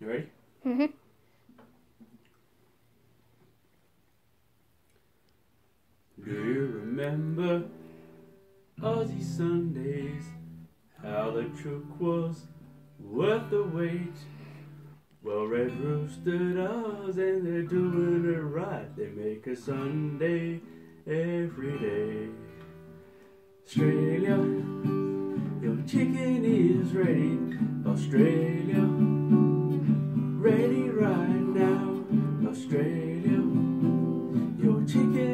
You ready? Mm-hmm. Do you remember Aussie Sundays? How the truck was worth the wait. Well, Red Rooster does, and they're doing it right. They make a Sunday every day. Australia, your chicken is ready. Australia, take it.